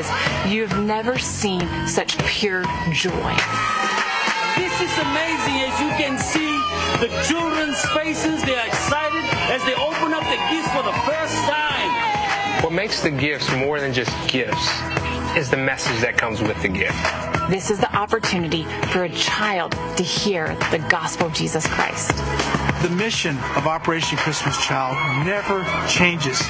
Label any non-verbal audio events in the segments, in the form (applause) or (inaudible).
boxes, you have never seen such pure joy. This is amazing as you can see the children's faces. They are excited as they open up the gifts for the first time. What makes the gifts more than just gifts is the message that comes with the gift. This is the opportunity for a child to hear the gospel of Jesus Christ. The mission of Operation Christmas Child never changes.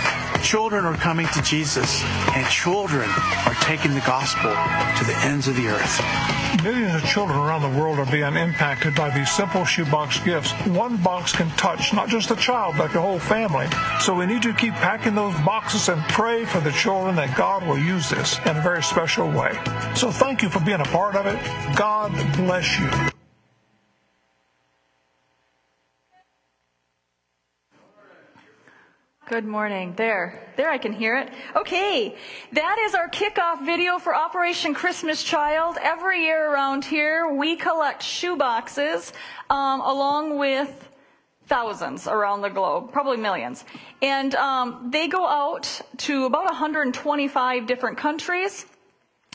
Children are coming to Jesus, and children are taking the gospel to the ends of the earth. Millions of children around the world are being impacted by these simple shoebox gifts. One box can touch not just a child, but the whole family. So we need to keep packing those boxes and pray for the children that God will use this in a very special way. So thank you for being a part of it. God bless you. Good morning. There. There I can hear it. Okay. That is our kickoff video for Operation Christmas Child. Every year around here, we collect shoe boxes um, along with thousands around the globe, probably millions. And um, they go out to about 125 different countries,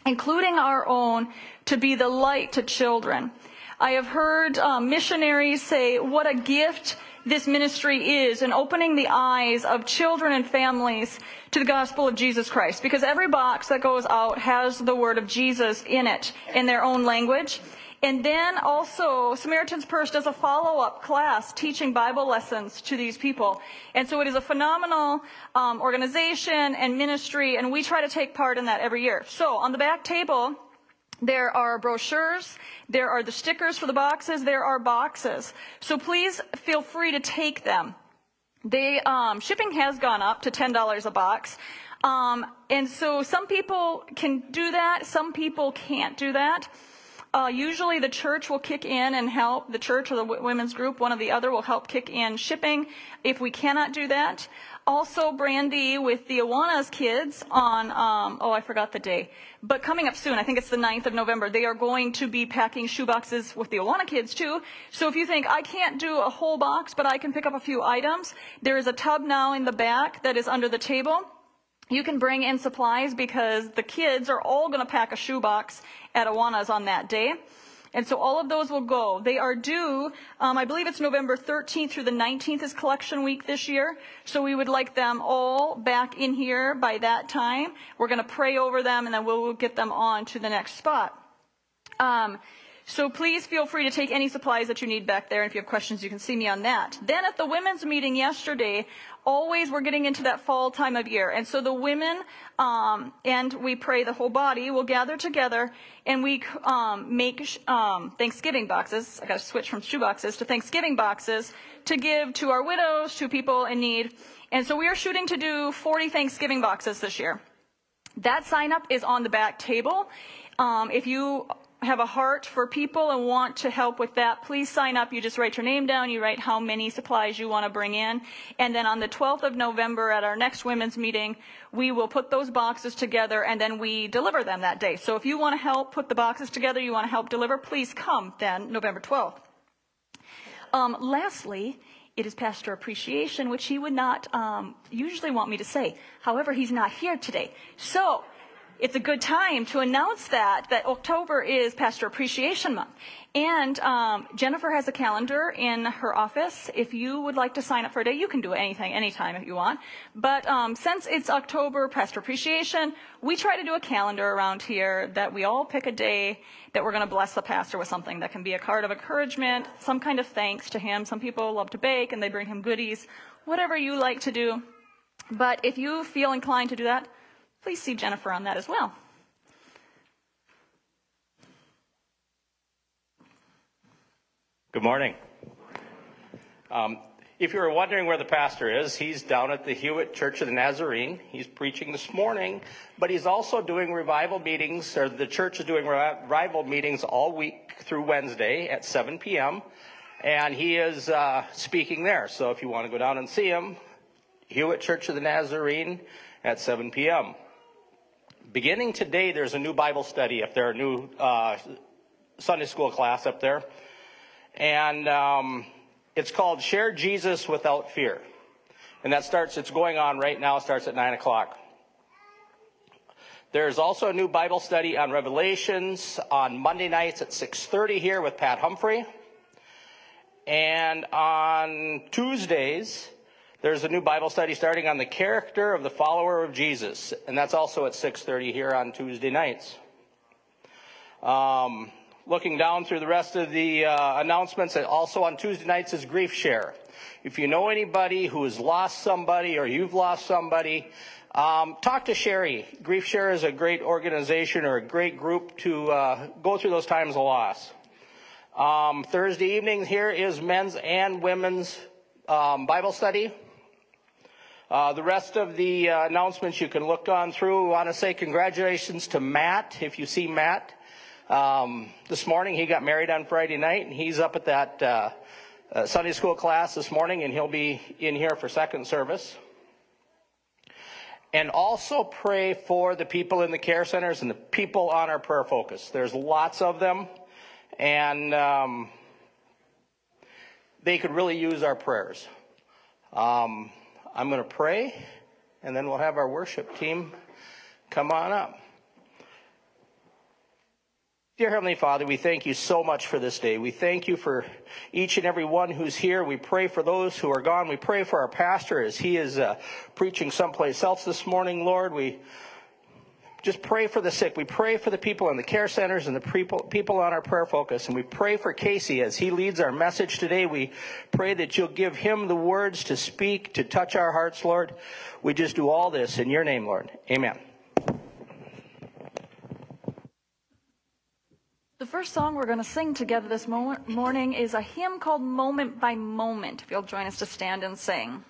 including our own, to be the light to children. I have heard um, missionaries say, what a gift this ministry is in opening the eyes of children and families to the gospel of Jesus Christ. Because every box that goes out has the word of Jesus in it in their own language. And then also, Samaritan's Purse does a follow up class teaching Bible lessons to these people. And so it is a phenomenal um, organization and ministry, and we try to take part in that every year. So on the back table, there are brochures. There are the stickers for the boxes. There are boxes. So please feel free to take them. They, um, shipping has gone up to $10 a box. Um, and so some people can do that. Some people can't do that. Uh, usually the church will kick in and help, the church or the women's group, one or the other will help kick in shipping if we cannot do that. Also, Brandy with the Awanas kids on, um, oh, I forgot the day, but coming up soon, I think it's the 9th of November, they are going to be packing shoeboxes with the Awana kids too. So if you think, I can't do a whole box, but I can pick up a few items, there is a tub now in the back that is under the table. You can bring in supplies because the kids are all going to pack a shoebox at Awanas on that day. And so all of those will go. They are due, um, I believe it's November 13th through the 19th is collection week this year. So we would like them all back in here by that time. We're going to pray over them and then we'll, we'll get them on to the next spot. Um, so please feel free to take any supplies that you need back there. And if you have questions, you can see me on that. Then at the women's meeting yesterday, always we're getting into that fall time of year. And so the women, um, and we pray the whole body will gather together and we um, make um, Thanksgiving boxes. I got to switch from shoe boxes to Thanksgiving boxes to give to our widows, to people in need. And so we are shooting to do 40 Thanksgiving boxes this year. That sign up is on the back table. Um, if you have a heart for people and want to help with that, please sign up. You just write your name down, you write how many supplies you want to bring in. And then on the 12th of November at our next women's meeting, we will put those boxes together and then we deliver them that day. So if you want to help put the boxes together, you want to help deliver, please come then November 12th. Um, lastly, it is Pastor Appreciation, which he would not um, usually want me to say. However, he's not here today. So, it's a good time to announce that that October is Pastor Appreciation Month. And um, Jennifer has a calendar in her office. If you would like to sign up for a day, you can do anything, anytime if you want. But um, since it's October, Pastor Appreciation, we try to do a calendar around here that we all pick a day that we're going to bless the pastor with something that can be a card of encouragement, some kind of thanks to him. Some people love to bake and they bring him goodies, whatever you like to do. But if you feel inclined to do that, Please see Jennifer on that as well. Good morning. Um, if you were wondering where the pastor is, he's down at the Hewitt Church of the Nazarene. He's preaching this morning, but he's also doing revival meetings, or the church is doing revival meetings all week through Wednesday at 7 p.m., and he is uh, speaking there. So if you want to go down and see him, Hewitt Church of the Nazarene at 7 p.m beginning today, there's a new Bible study up there, a new uh, Sunday school class up there. And um, it's called Share Jesus Without Fear. And that starts, it's going on right now, it starts at 9 o'clock. There's also a new Bible study on Revelations on Monday nights at 6:30 here with Pat Humphrey. And on Tuesdays, there's a new Bible study starting on the character of the follower of Jesus, and that's also at 6:30 here on Tuesday nights. Um, looking down through the rest of the uh, announcements, also on Tuesday nights is Grief Share. If you know anybody who has lost somebody or you've lost somebody, um, talk to Sherry. Grief Share is a great organization or a great group to uh, go through those times of loss. Um, Thursday evening here is men's and women's um, Bible study. Uh, the rest of the uh, announcements you can look on through. We want to say congratulations to Matt. If you see Matt, um, this morning he got married on Friday night, and he's up at that uh, uh, Sunday school class this morning, and he'll be in here for second service. And also pray for the people in the care centers and the people on our prayer focus. There's lots of them and um, they could really use our prayers. Um, I'm going to pray, and then we'll have our worship team come on up. Dear Heavenly Father, we thank you so much for this day. We thank you for each and every one who's here. We pray for those who are gone. We pray for our pastor as he is uh, preaching someplace else this morning, Lord. We just pray for the sick. We pray for the people in the care centers and the people, on our prayer focus. And we pray for Casey as he leads our message today. We pray that you'll give him the words to speak, to touch our hearts, Lord. We just do all this in your name, Lord. Amen. The first song we're going to sing together this morning is a hymn called Moment by Moment. If you'll join us to stand and sing.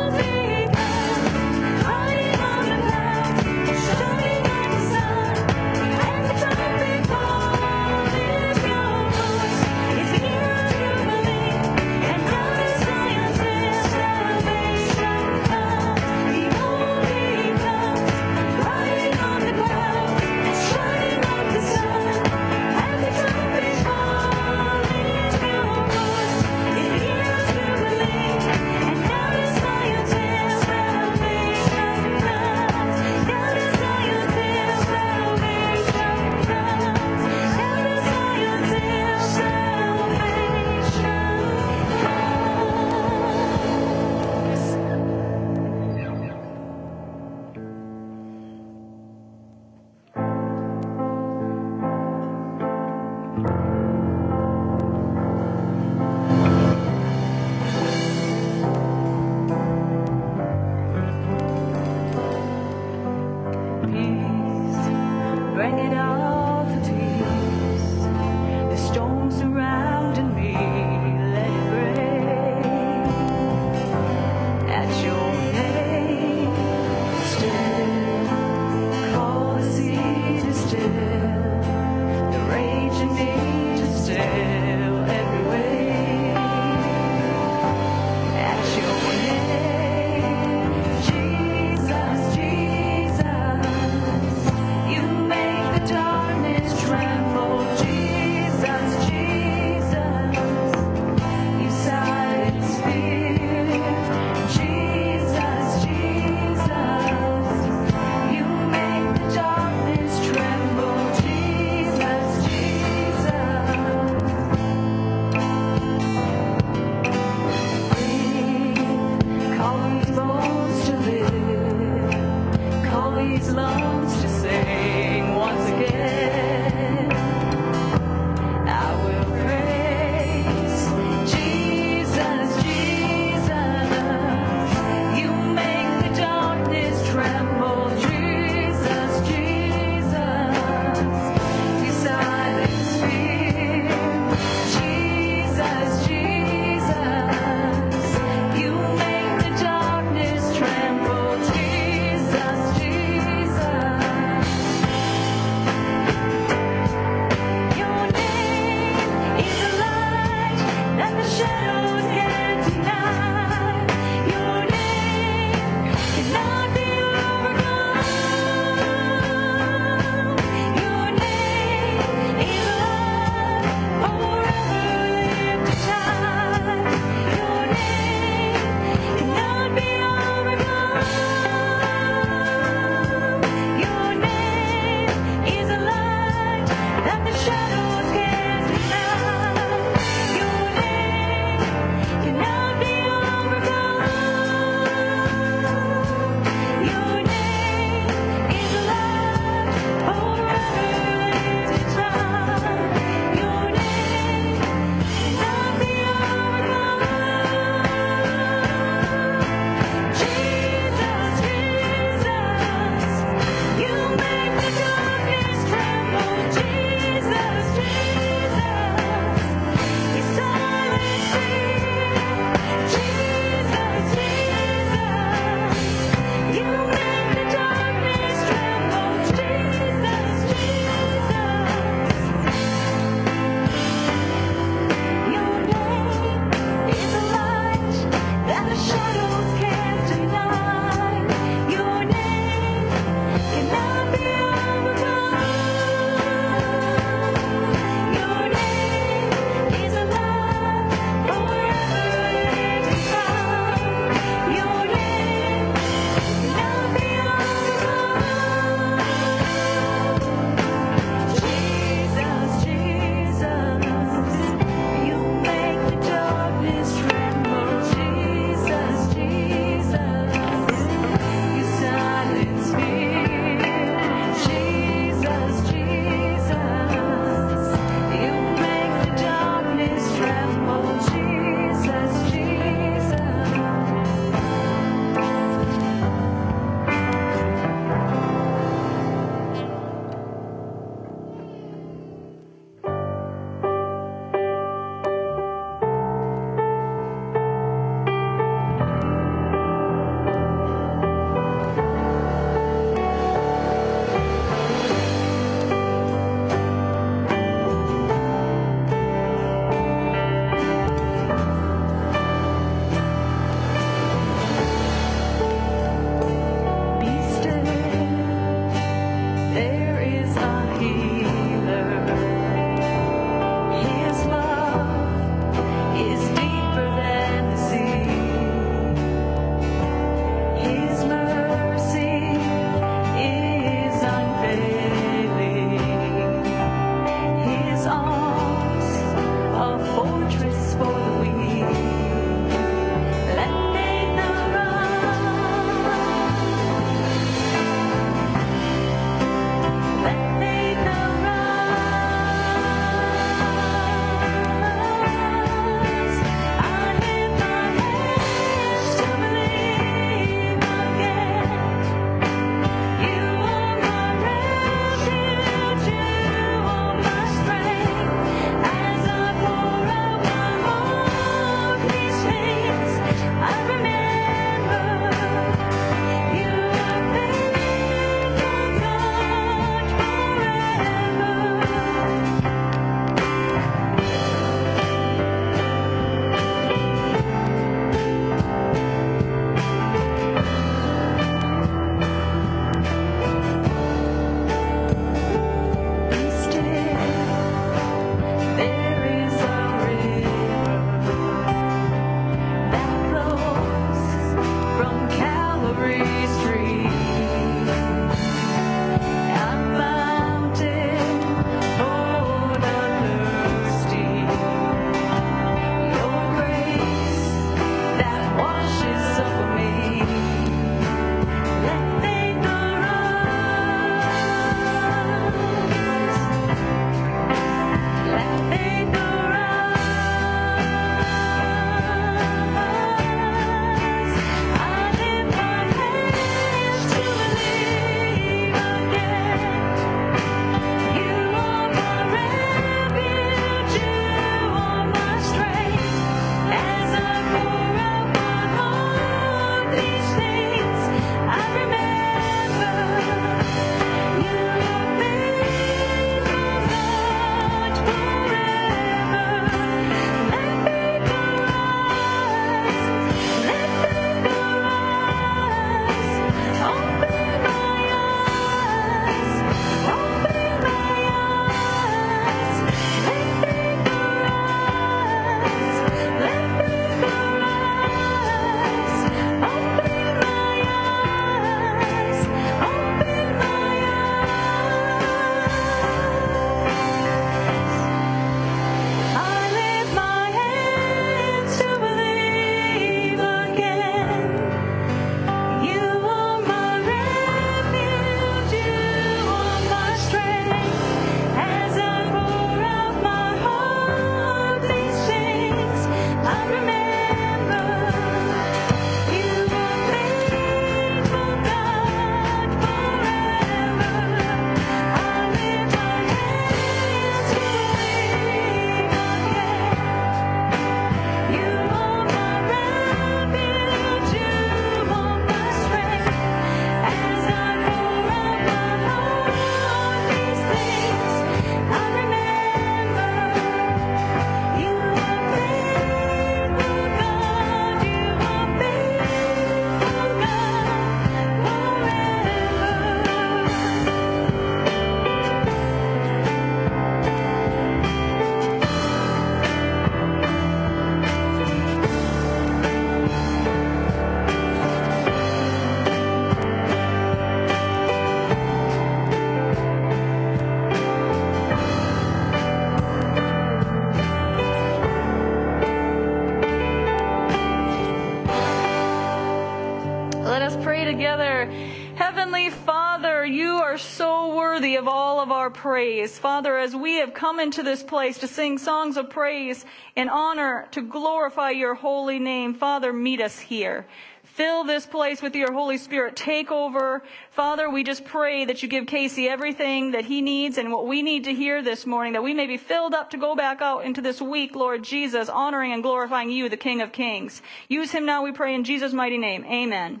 Praise. Father, as we have come into this place to sing songs of praise and honor to glorify your holy name, Father, meet us here. Fill this place with your Holy Spirit. Take over. Father, we just pray that you give Casey everything that he needs and what we need to hear this morning, that we may be filled up to go back out into this week, Lord Jesus, honoring and glorifying you, the King of Kings. Use him now, we pray, in Jesus' mighty name. Amen.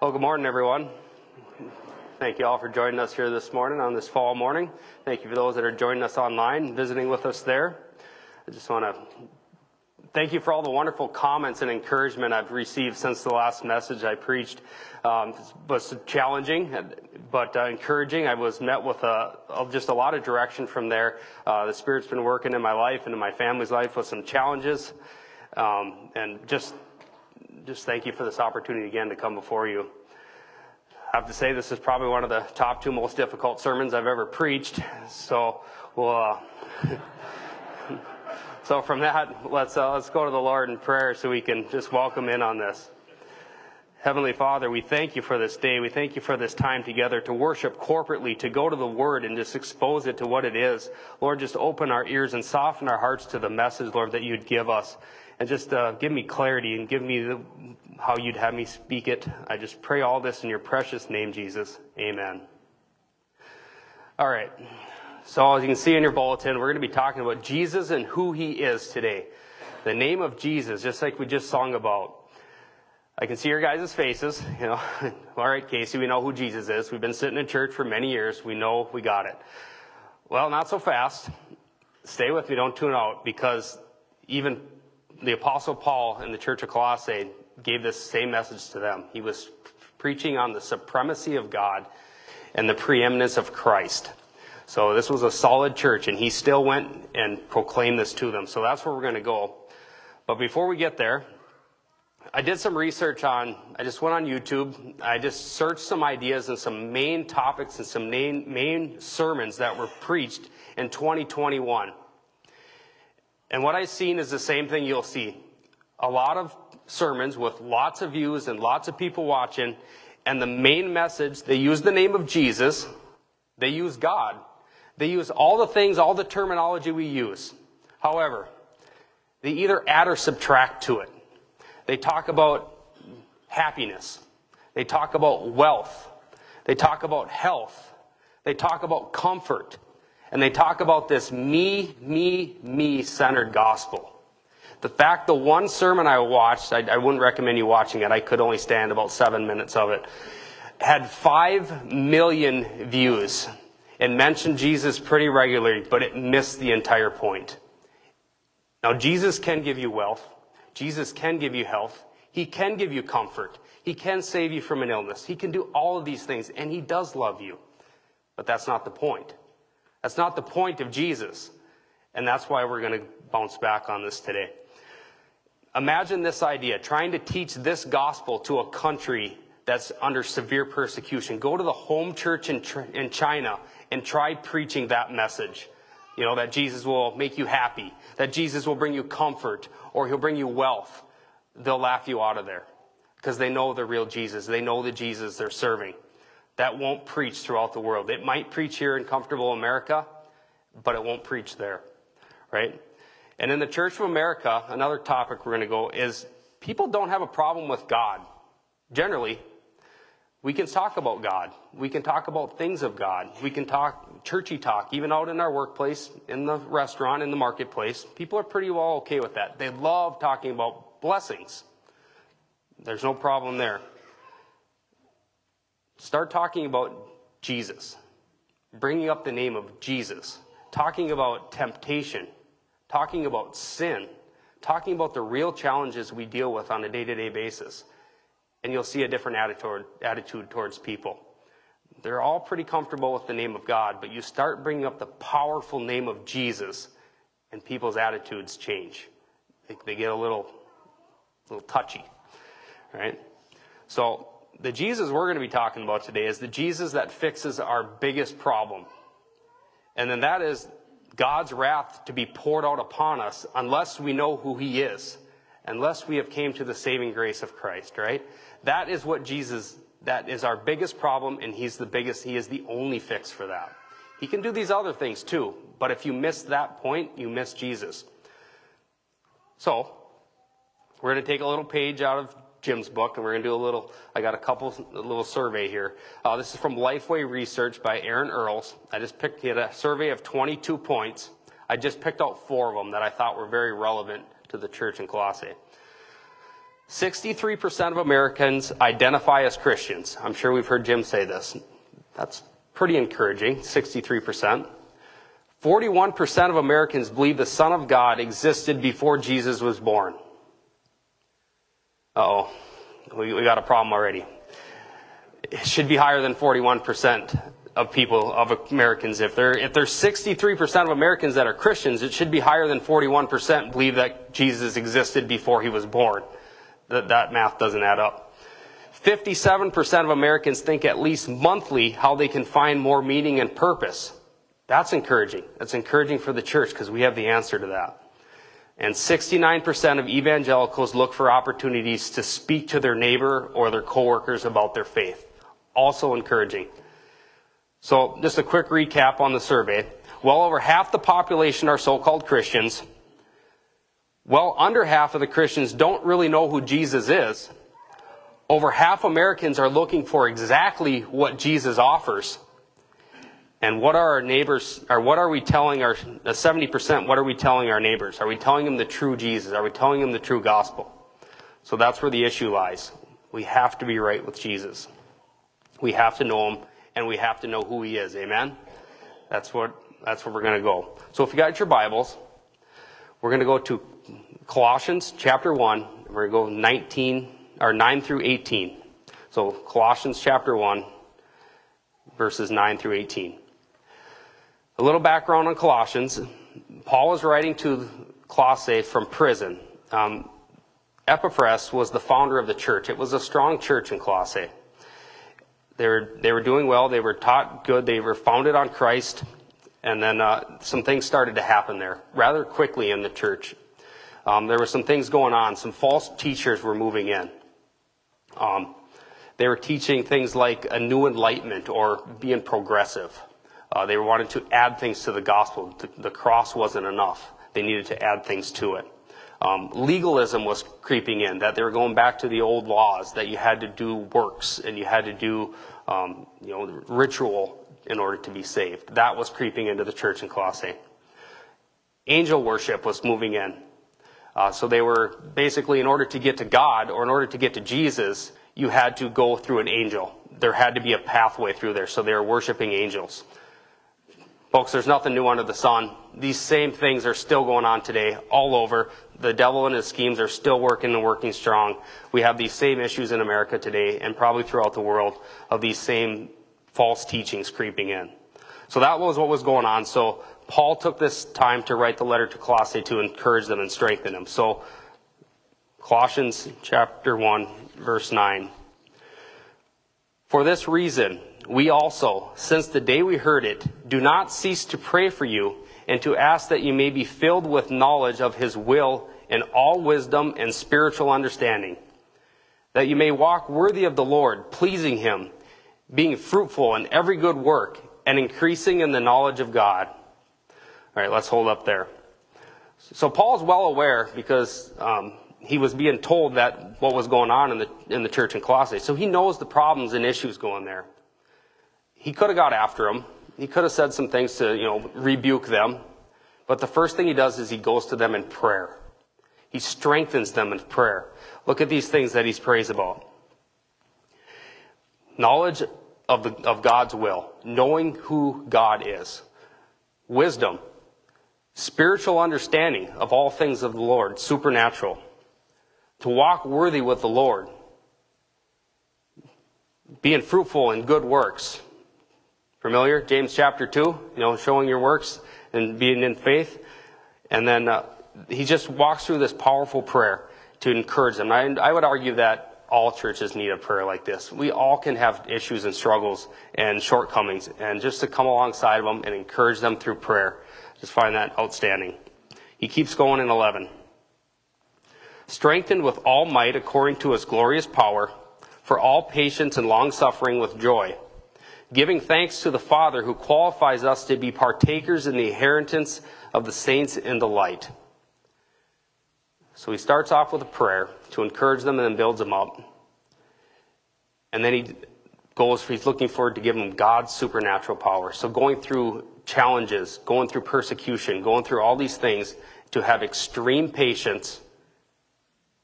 Well, good morning, everyone. Thank you all for joining us here this morning on this fall morning. Thank you for those that are joining us online, visiting with us there. I just want to thank you for all the wonderful comments and encouragement I've received since the last message I preached. Um, it was challenging, but uh, encouraging. I was met with a, just a lot of direction from there. Uh, the Spirit's been working in my life and in my family's life with some challenges, um, and just just thank you for this opportunity again to come before you. I have to say this is probably one of the top two most difficult sermons I've ever preached. So we'll. Uh, (laughs) so from that, let's uh, let's go to the Lord in prayer so we can just welcome in on this. Heavenly Father, we thank you for this day. We thank you for this time together to worship corporately, to go to the Word and just expose it to what it is. Lord, just open our ears and soften our hearts to the message, Lord, that you'd give us and just uh, give me clarity and give me the, how you'd have me speak it. I just pray all this in your precious name, Jesus. Amen. All right. So, as you can see in your bulletin, we're going to be talking about Jesus and who he is today. The name of Jesus, just like we just sung about. I can see your guys' faces. You know, (laughs) all right, Casey, we know who Jesus is. We've been sitting in church for many years. We know we got it. Well, not so fast. Stay with me, don't tune out, because even the Apostle Paul in the church of Colossae gave this same message to them. He was preaching on the supremacy of God and the preeminence of Christ. So this was a solid church, and he still went and proclaimed this to them. So that's where we're going to go. But before we get there, I did some research on, I just went on YouTube. I just searched some ideas and some main topics and some main, main sermons that were preached in 2021. And what I've seen is the same thing you'll see. A lot of sermons with lots of views and lots of people watching, and the main message, they use the name of Jesus, they use God, they use all the things, all the terminology we use. However, they either add or subtract to it. They talk about happiness, they talk about wealth, they talk about health, they talk about comfort, and they talk about this me, me, me centered gospel. The fact, the one sermon I watched, I, I, wouldn't recommend you watching it. I could only stand about seven minutes of it. Had five million views and mentioned Jesus pretty regularly, but it missed the entire point. Now, Jesus can give you wealth. Jesus can give you health. He can give you comfort. He can save you from an illness. He can do all of these things, and He does love you. But that's not the point. That's not the point of Jesus. And that's why we're going to bounce back on this today. Imagine this idea trying to teach this gospel to a country that's under severe persecution. Go to the home church in, in China and try preaching that message. You know, that Jesus will make you happy, that Jesus will bring you comfort, or he'll bring you wealth. They'll laugh you out of there because they know the real Jesus. They know the Jesus they're serving that won't preach throughout the world. It might preach here in comfortable America, but it won't preach there, right? And in the Church of America, another topic we're going to go is people don't have a problem with God. Generally, we can talk about God. We can talk about things of God. We can talk churchy talk, even out in our workplace, in the restaurant, in the marketplace. People are pretty well okay with that. They love talking about blessings. There's no problem there. Start talking about Jesus, bringing up the name of Jesus, talking about temptation, talking about sin, talking about the real challenges we deal with on a day to day basis. And you'll see a different attitude, attitude towards people. They're all pretty comfortable with the name of God, but you start bringing up the powerful name of Jesus, and people's attitudes change. They, they get a little, little touchy, right? So the Jesus we're going to be talking about today is the Jesus that fixes our biggest problem. And then that is God's wrath to be poured out upon us unless we know who he is, unless we have came to the saving grace of Christ, right? That is what Jesus that is our biggest problem and he's the biggest he is the only fix for that. He can do these other things too, but if you miss that point, you miss Jesus. So, we're going to take a little page out of Jim's book, and we're going to do a little. I got a couple a little survey here. Uh, this is from Lifeway Research by Aaron Earls. I just picked he had a survey of 22 points. I just picked out four of them that I thought were very relevant to the church in Colossae. 63% of Americans identify as Christians. I'm sure we've heard Jim say this. That's pretty encouraging. 63%. 41% of Americans believe the Son of God existed before Jesus was born oh, we, we got a problem already. It should be higher than 41% of people, of Americans. If there, if there's 63% of Americans that are Christians, it should be higher than 41% believe that Jesus existed before he was born. That, that math doesn't add up. 57% of Americans think at least monthly how they can find more meaning and purpose. That's encouraging. That's encouraging for the church because we have the answer to that. And 69% of evangelicals look for opportunities to speak to their neighbor or their coworkers about their faith. Also encouraging. So, just a quick recap on the survey. Well over half the population are so-called Christians. Well under half of the Christians don't really know who Jesus is. Over half Americans are looking for exactly what Jesus offers. And what are our neighbors, or what are we telling our, uh, 70%, what are we telling our neighbors? Are we telling them the true Jesus? Are we telling them the true gospel? So that's where the issue lies. We have to be right with Jesus. We have to know him, and we have to know who he is. Amen? That's what, that's where we're going to go. So if you got your Bibles, we're going to go to Colossians chapter 1. We're going to go 19, or 9 through 18. So Colossians chapter 1, verses 9 through 18. A little background on Colossians. Paul is writing to Colossae from prison. Um, Epaphras was the founder of the church. It was a strong church in Colossae. They were, they were doing well. They were taught good. They were founded on Christ. And then uh, some things started to happen there rather quickly in the church. Um, there were some things going on. Some false teachers were moving in. Um, they were teaching things like a new enlightenment or being progressive. Uh, they were wanted to add things to the gospel. The, the, cross wasn't enough. They needed to add things to it. Um, legalism was creeping in, that they were going back to the old laws, that you had to do works and you had to do um, you know, ritual in order to be saved. That was creeping into the church in Colossae. Angel worship was moving in. Uh, so they were basically, in order to get to God or in order to get to Jesus, you had to go through an angel. There had to be a pathway through there. So they were worshiping angels. Folks, there's nothing new under the sun. These same things are still going on today all over. The devil and his schemes are still working and working strong. We have these same issues in America today and probably throughout the world of these same false teachings creeping in. So that was what was going on. So Paul took this time to write the letter to Colossae to encourage them and strengthen them. So Colossians chapter 1 verse 9. For this reason, we also, since the day we heard it, do not cease to pray for you and to ask that you may be filled with knowledge of his will in all wisdom and spiritual understanding, that you may walk worthy of the Lord, pleasing him, being fruitful in every good work, and increasing in the knowledge of God. All right, let's hold up there. So Paul's well aware because um, he was being told that what was going on in the in the church in Colossae. So he knows the problems and issues going there he could have got after them. He could have said some things to, you know, rebuke them. But the first thing he does is he goes to them in prayer. He strengthens them in prayer. Look at these things that he prays about. Knowledge of, the, of God's will, knowing who God is, wisdom, spiritual understanding of all things of the Lord, supernatural, to walk worthy with the Lord, being fruitful in good works, Familiar? James chapter 2, you know, showing your works and being in faith. And then uh, he just walks through this powerful prayer to encourage them. I, I would argue that all churches need a prayer like this. We all can have issues and struggles and shortcomings, and just to come alongside of them and encourage them through prayer, just find that outstanding. He keeps going in 11. Strengthened with all might according to his glorious power, for all patience and long suffering with joy, giving thanks to the Father who qualifies us to be partakers in the inheritance of the saints in the light. So he starts off with a prayer to encourage them and then builds them up. And then he goes, he's looking forward to give them God's supernatural power. So going through challenges, going through persecution, going through all these things to have extreme patience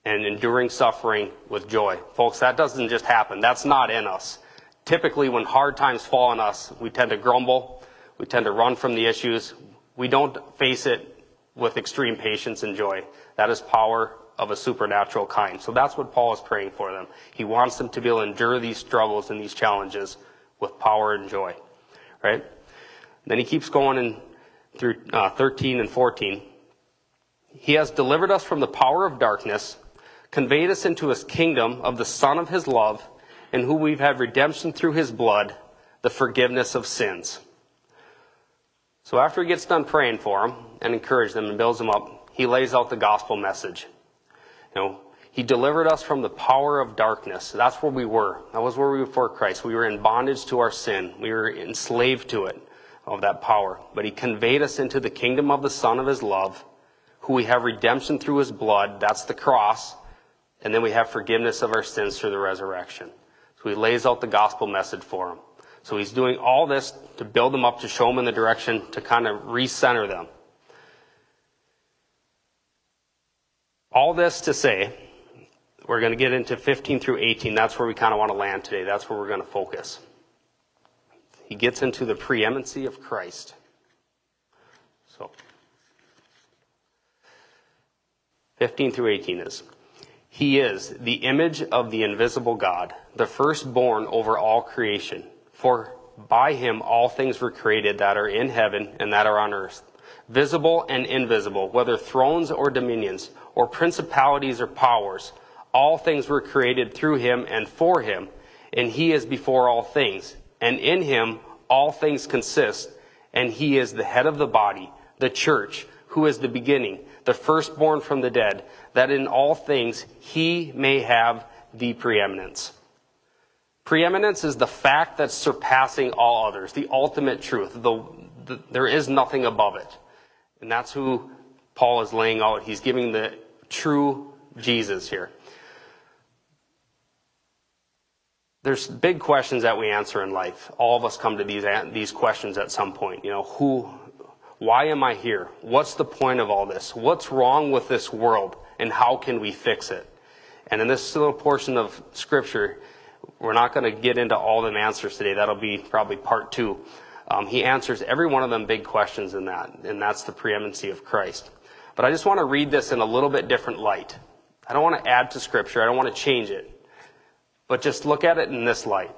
and enduring suffering with joy. Folks, that doesn't just happen. That's not in us. Typically, when hard times fall on us, we tend to grumble. We tend to run from the issues. We don't face it with extreme patience and joy. That is power of a supernatural kind. So that's what Paul is praying for them. He wants them to be able to endure these struggles and these challenges with power and joy. Right? Then he keeps going in through uh, 13 and 14. He has delivered us from the power of darkness conveyed us into his kingdom of the Son of his love, in whom we've had redemption through his blood, the forgiveness of sins. So after he gets done praying for them and encourages them and builds them up, he lays out the gospel message. You know, he delivered us from the power of darkness. That's where we were. That was where we were before Christ. We were in bondage to our sin. We were enslaved to it, of that power. But he conveyed us into the kingdom of the Son of his love, who we have redemption through his blood. That's the cross and then we have forgiveness of our sins through the resurrection. So he lays out the gospel message for them. So he's doing all this to build them up, to show them in the direction, to kind of recenter them. All this to say, we're going to get into 15 through 18. That's where we kind of want to land today. That's where we're going to focus. He gets into the preeminency of Christ. So, 15 through 18 is he is the image of the invisible God, the firstborn over all creation. For by him all things were created that are in heaven and that are on earth, visible and invisible, whether thrones or dominions, or principalities or powers. All things were created through him and for him, and he is before all things. And in him all things consist, and he is the head of the body, the church, who is the beginning the firstborn from the dead, that in all things he may have the preeminence. Preeminence is the fact that's surpassing all others, the ultimate truth. The, the, there is nothing above it. And that's who Paul is laying out. He's giving the true Jesus here. There's big questions that we answer in life. All of us come to these, these questions at some point. You know, who, why am I here? What's the point of all this? What's wrong with this world? And how can we fix it? And in this little portion of scripture, we're not going to get into all the answers today. That'll be probably part two. Um, he answers every one of them big questions in that, and that's the preeminency of Christ. But I just want to read this in a little bit different light. I don't want to add to scripture. I don't want to change it. But just look at it in this light.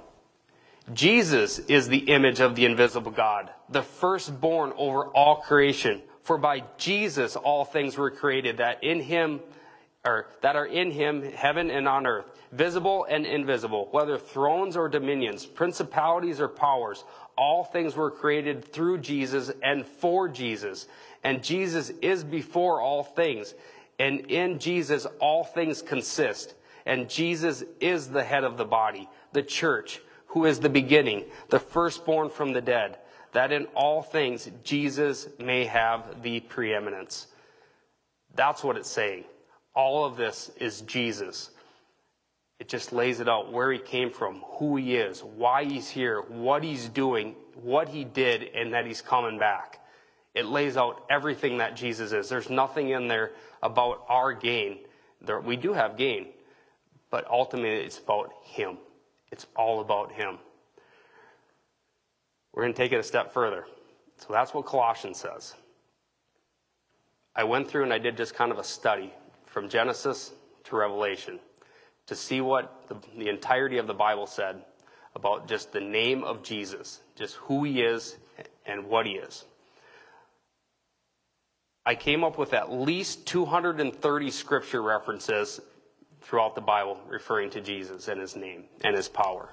Jesus is the image of the invisible God, the firstborn over all creation. For by Jesus all things were created that in him or that are in him heaven and on earth, visible and invisible, whether thrones or dominions, principalities or powers, all things were created through Jesus and for Jesus. And Jesus is before all things. And in Jesus all things consist. And Jesus is the head of the body, the church who is the beginning, the firstborn from the dead, that in all things Jesus may have the preeminence. That's what it's saying. All of this is Jesus. It just lays it out where he came from, who he is, why he's here, what he's doing, what he did, and that he's coming back. It lays out everything that Jesus is. There's nothing in there about our gain. There, we do have gain, but ultimately it's about him. It's all about Him. We're going to take it a step further. So that's what Colossians says. I went through and I did just kind of a study from Genesis to Revelation to see what the, the entirety of the Bible said about just the name of Jesus, just who he is and what he is. I came up with at least 230 scripture references throughout the Bible referring to Jesus and his name and his power.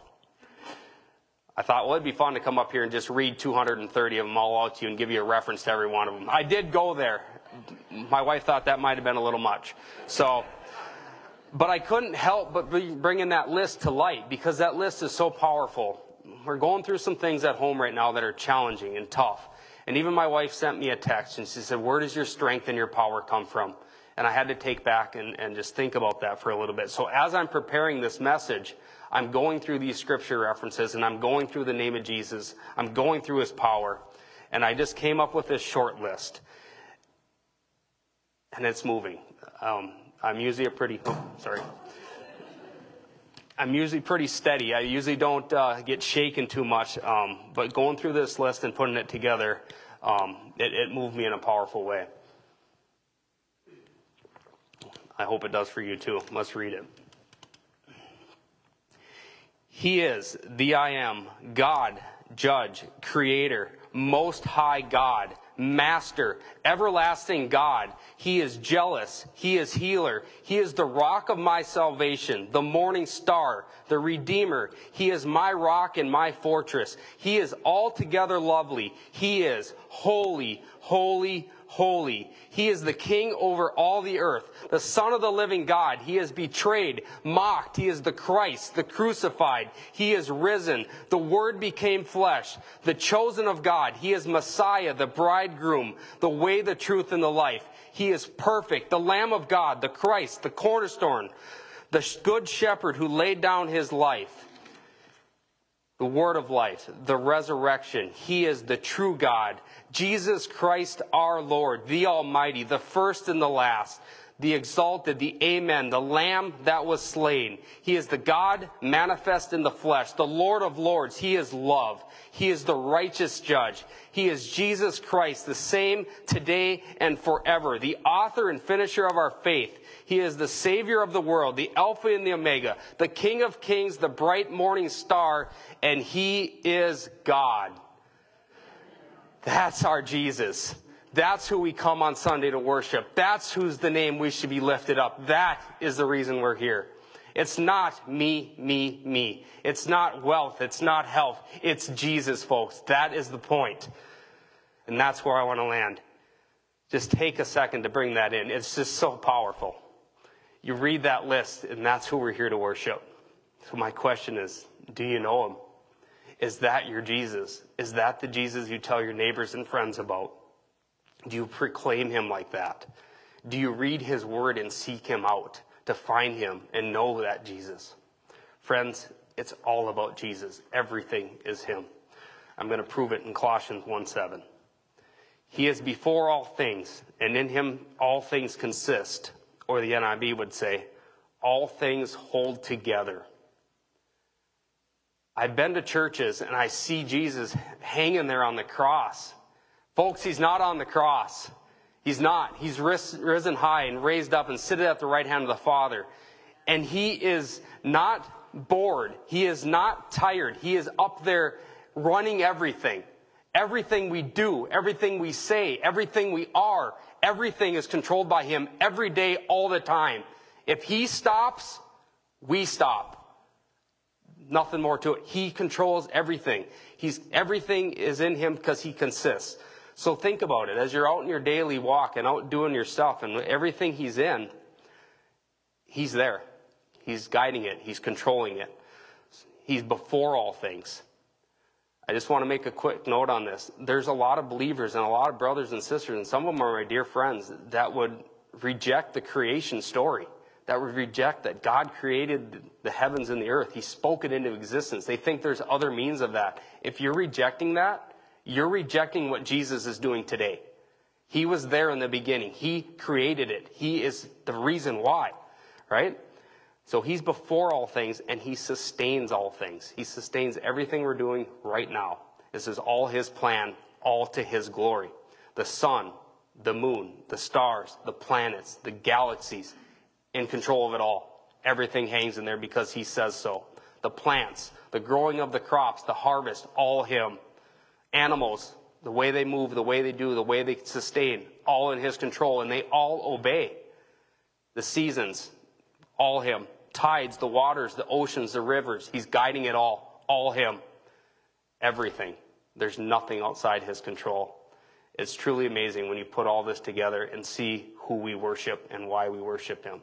I thought, well, it'd be fun to come up here and just read 230 of them all out to you and give you a reference to every one of them. I did go there. My wife thought that might have been a little much. So, but I couldn't help but be bringing that list to light because that list is so powerful. We're going through some things at home right now that are challenging and tough. And even my wife sent me a text and she said, Where does your strength and your power come from? And I had to take back and, and just think about that for a little bit. So as I'm preparing this message, I'm going through these scripture references and I'm going through the name of Jesus. I'm going through his power. And I just came up with this short list. And it's moving. Um, I'm usually a pretty, oh, sorry. I'm usually pretty steady. I usually don't uh, get shaken too much. Um, but going through this list and putting it together, um, it, it moved me in a powerful way. I hope it does for you too. Let's read it. He is the I am, God, Judge, Creator, Most High God, Master, Everlasting God. He is jealous. He is healer. He is the rock of my salvation, the morning star, the Redeemer. He is my rock and my fortress. He is altogether lovely. He is holy, holy, holy. He is the king over all the earth, the son of the living God. He is betrayed, mocked. He is the Christ, the crucified. He is risen. The word became flesh, the chosen of God. He is Messiah, the bridegroom, the way, the truth, and the life. He is perfect, the Lamb of God, the Christ, the cornerstone, the good shepherd who laid down his life the word of life, the resurrection. He is the true God. Jesus Christ our Lord, the Almighty, the first and the last, the exalted, the Amen, the Lamb that was slain. He is the God manifest in the flesh, the Lord of Lords. He is love. He is the righteous judge. He is Jesus Christ, the same today and forever, the author and finisher of our faith. He is the Savior of the world, the Alpha and the Omega, the King of kings, the bright morning star, and He is God. That's our Jesus. That's who we come on Sunday to worship. That's who's the name we should be lifted up. That is the reason we're here. It's not me, me, me. It's not wealth. It's not health. It's Jesus, folks. That is the point. And that's where I want to land. Just take a second to bring that in. It's just so powerful. You read that list, and that's who we're here to worship. So, my question is do you know him? Is that your Jesus? Is that the Jesus you tell your neighbors and friends about? Do you proclaim him like that? Do you read his word and seek him out to find him and know that Jesus? Friends, it's all about Jesus. Everything is him. I'm going to prove it in Colossians 1 7. He is before all things, and in him all things consist or the NIV would say, all things hold together. I've been to churches and I see Jesus hanging there on the cross. Folks, he's not on the cross. He's not. He's risen high and raised up and seated at the right hand of the Father. And he is not bored. He is not tired. He is up there running everything. Everything we do, everything we say, everything we are, everything is controlled by Him every day, all the time. If He stops, we stop. Nothing more to it. He controls everything. He's, everything is in Him because He consists. So think about it. As you're out in your daily walk and out doing your stuff and everything He's in, He's there. He's guiding it. He's controlling it. He's before all things. I just want to make a quick note on this. There's a lot of believers and a lot of brothers and sisters, and some of them are my dear friends, that would reject the creation story, that would reject that God created the heavens and the earth. He spoke it into existence. They think there's other means of that. If you're rejecting that, you're rejecting what Jesus is doing today. He was there in the beginning. He created it. He is the reason why, right? So he's before all things and he sustains all things. He sustains everything we're doing right now. This is all his plan, all to his glory. The sun, the moon, the stars, the planets, the galaxies, in control of it all. Everything hangs in there because he says so. The plants, the growing of the crops, the harvest, all him. Animals, the way they move, the way they do, the way they sustain, all in his control, and they all obey. The seasons, All Him. Tides, the waters, the oceans, the rivers. He's guiding it all. All Him. Everything. There's nothing outside His control. It's truly amazing when you put all this together and see who we worship and why we worship Him.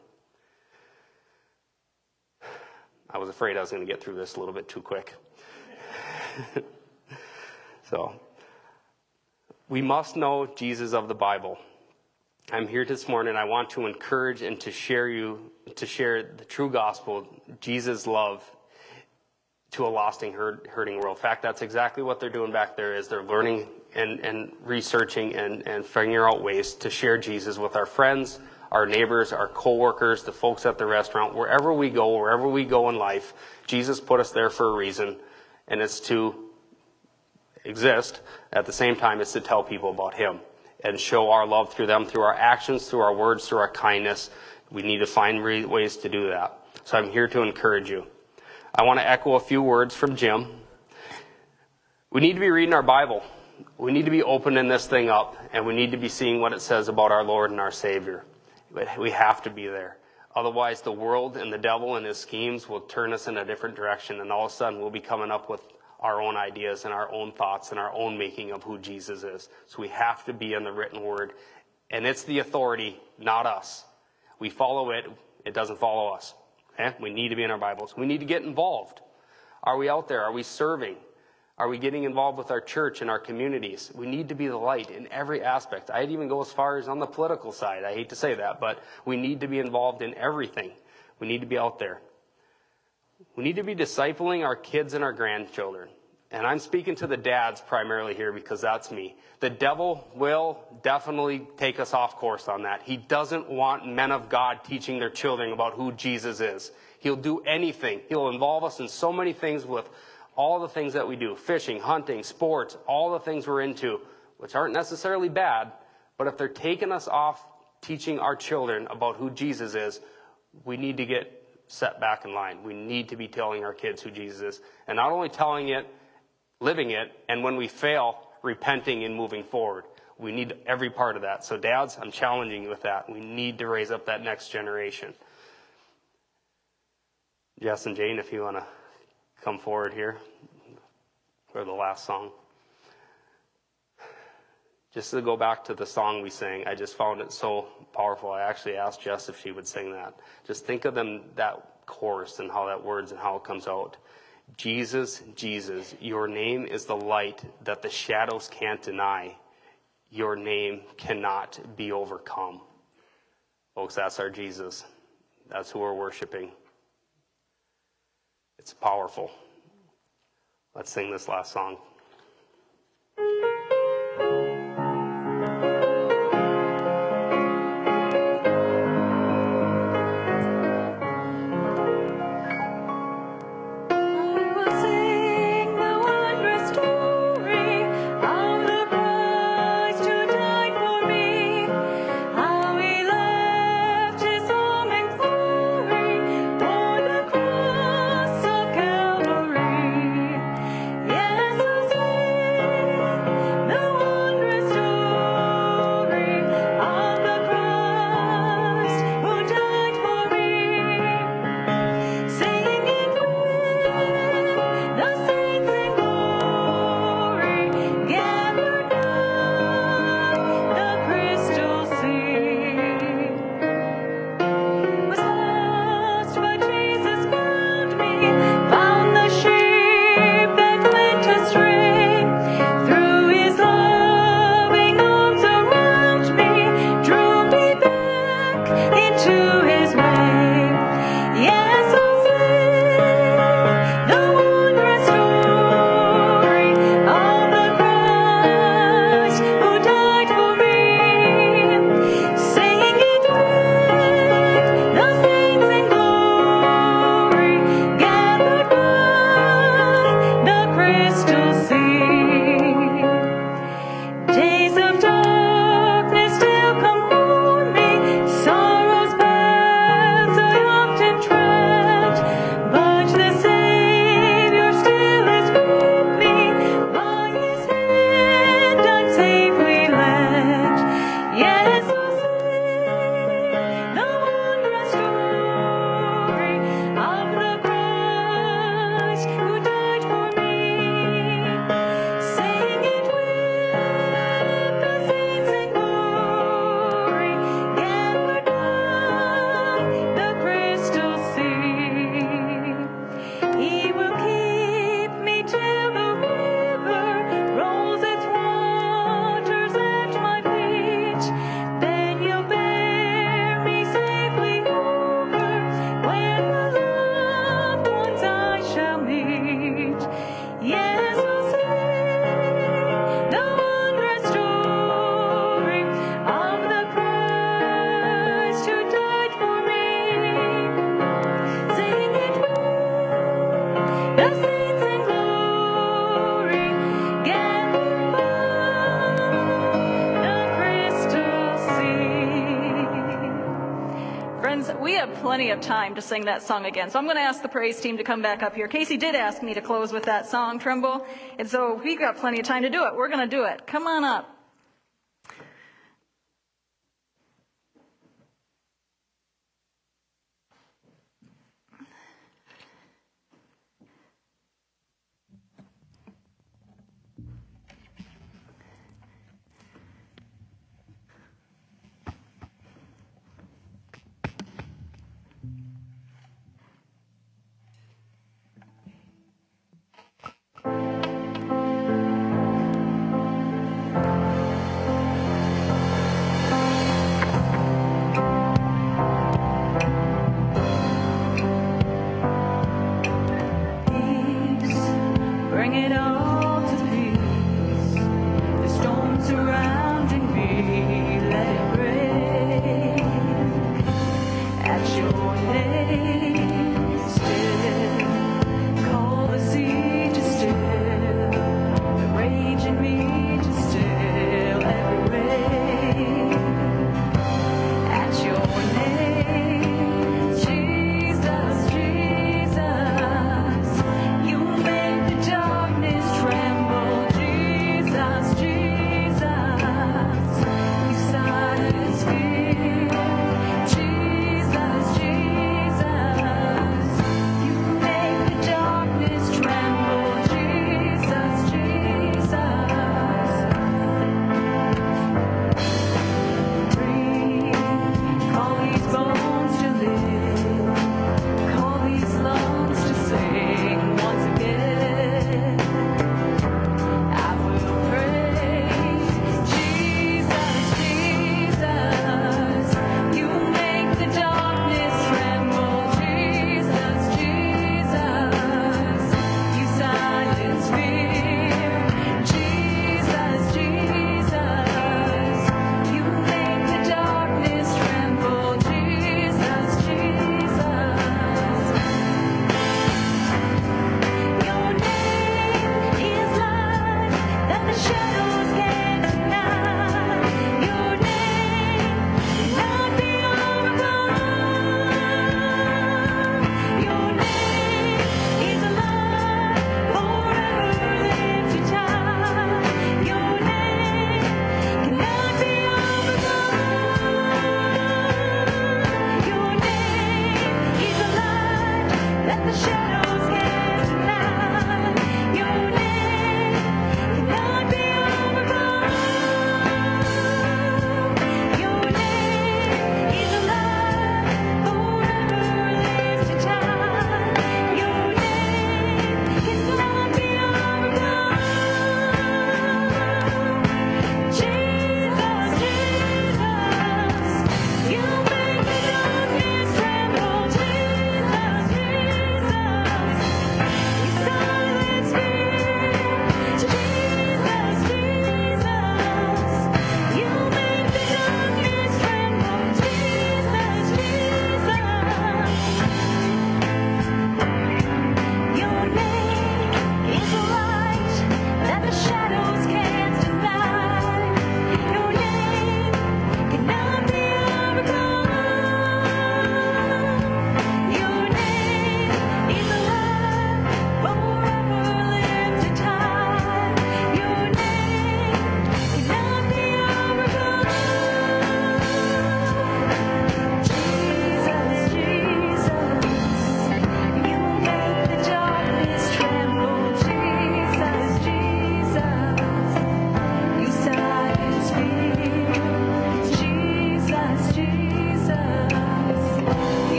I was afraid I was going to get through this a little bit too quick. (laughs) so, we must know Jesus of the Bible. I'm here this morning. I want to encourage and to share you, to share the true gospel, Jesus' love to a lost and hurting world. In fact, that's exactly what they're doing back there is they're learning and, and researching and, and figuring out ways to share Jesus with our friends, our neighbors, our coworkers, the folks at the restaurant, wherever we go, wherever we go in life, Jesus put us there for a reason, and it's to exist. At the same time, it's to tell people about Him and show our love through them, through our actions, through our words, through our kindness. We need to find ways to do that. So I'm here to encourage you. I want to echo a few words from Jim. We need to be reading our Bible we need to be opening this thing up and we need to be seeing what it says about our Lord and our Savior. But we have to be there. Otherwise, the world and the devil and his schemes will turn us in a different direction, and all of a sudden, we'll be coming up with our own ideas and our own thoughts and our own making of who Jesus is. So we have to be in the written word, and it's the authority, not us. We follow it, it doesn't follow us. Okay? We need to be in our Bibles. We need to get involved. Are we out there? Are we serving? Are we getting involved with our church and our communities? We need to be the light in every aspect. I'd even go as far as on the political side. I hate to say that, but we need to be involved in everything. We need to be out there. We need to be discipling our kids and our grandchildren. And I'm speaking to the dads primarily here because that's me. The devil will definitely take us off course on that. He doesn't want men of God teaching their children about who Jesus is. He'll do anything. He'll involve us in so many things with all the things that we do fishing, hunting, sports, all the things we're into, which aren't necessarily bad, but if they're taking us off teaching our children about who Jesus is, we need to get set back in line. We need to be telling our kids who Jesus is. And not only telling it, living it, and when we fail, repenting and moving forward. We need every part of that. So, dads, I'm challenging you with that. We need to raise up that next generation. Jess and Jane, if you want to come forward here for the last song. Just to go back to the song we sang, I just found it so powerful. I actually asked Jess if she would sing that. Just think of them that chorus and how that words and how it comes out. Jesus, Jesus, your name is the light that the shadows can't deny. Your name cannot be overcome. Folks, that's our Jesus. That's who we're worshiping. It's powerful. Let's sing this last song. time to sing that song again. So I'm going to ask the praise team to come back up here. Casey did ask me to close with that song, Tremble. And so we've got plenty of time to do it. We're going to do it. Come on up.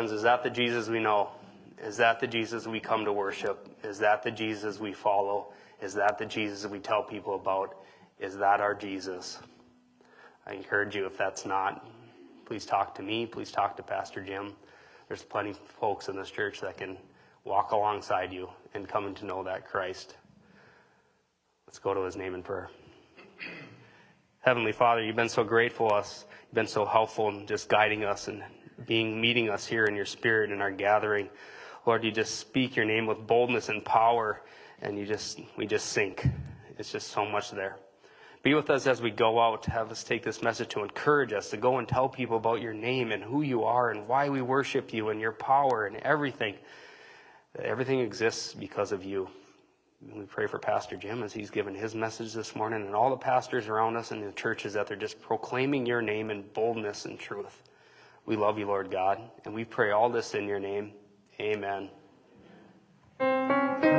friends, is that the Jesus we know? Is that the Jesus we come to worship? Is that the Jesus we follow? Is that the Jesus we tell people about? Is that our Jesus? I encourage you, if that's not, please talk to me. Please talk to Pastor Jim. There's plenty of folks in this church that can walk alongside you in coming to know that Christ. Let's go to his name in prayer. Heavenly Father, you've been so grateful us. You've been so helpful in just guiding us and being meeting us here in your spirit in our gathering. Lord, you just speak your name with boldness and power, and you just we just sink. It's just so much there. Be with us as we go out. To have us take this message to encourage us to go and tell people about your name and who you are and why we worship you and your power and everything. Everything exists because of you. We pray for Pastor Jim as he's given his message this morning and all the pastors around us in the churches that they're just proclaiming your name in boldness and truth. We love you, Lord God, and we pray all this in your name. Amen. Amen.